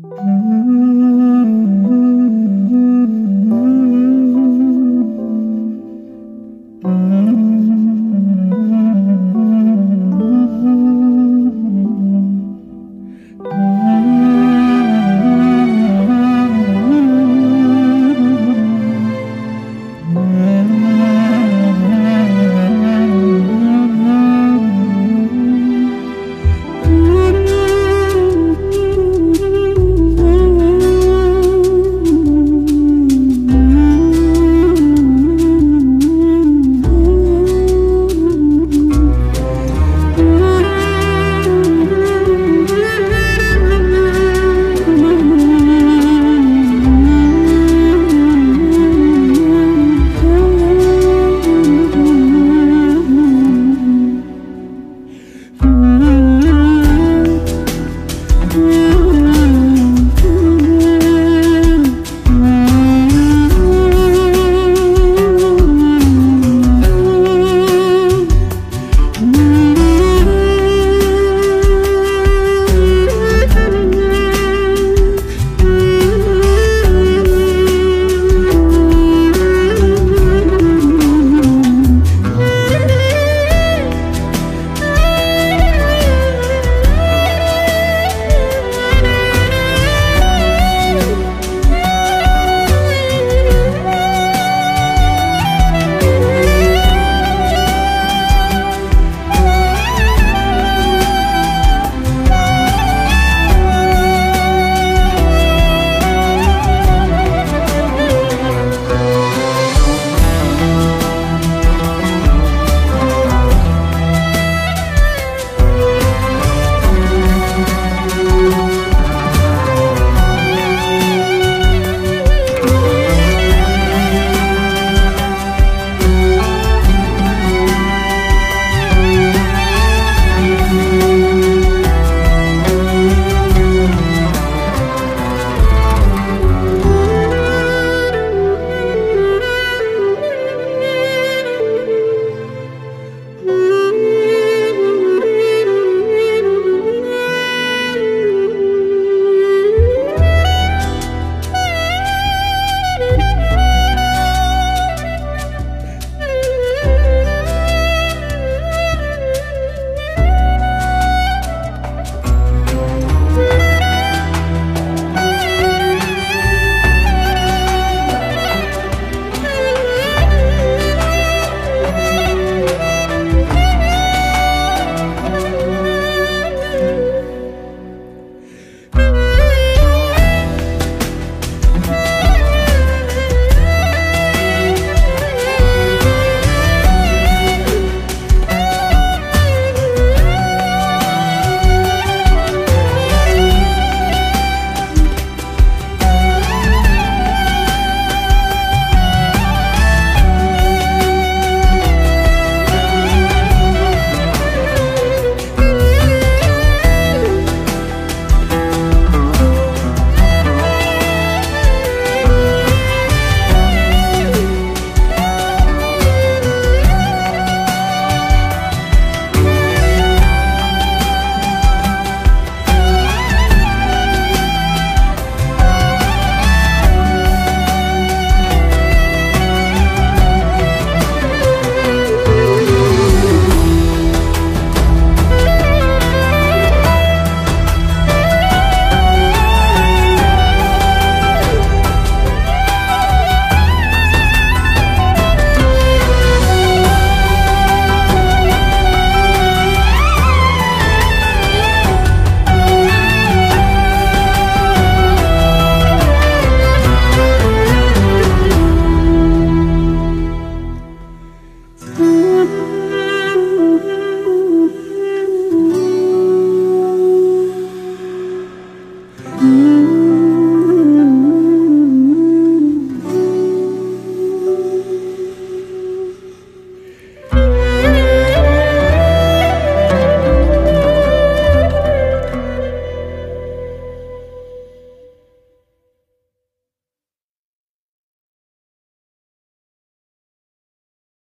Mm-hmm.